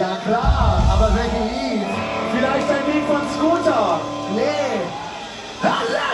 Ja klar, aber welchen Lied? Vielleicht ein Lied von Scooter? Nee. Hallo!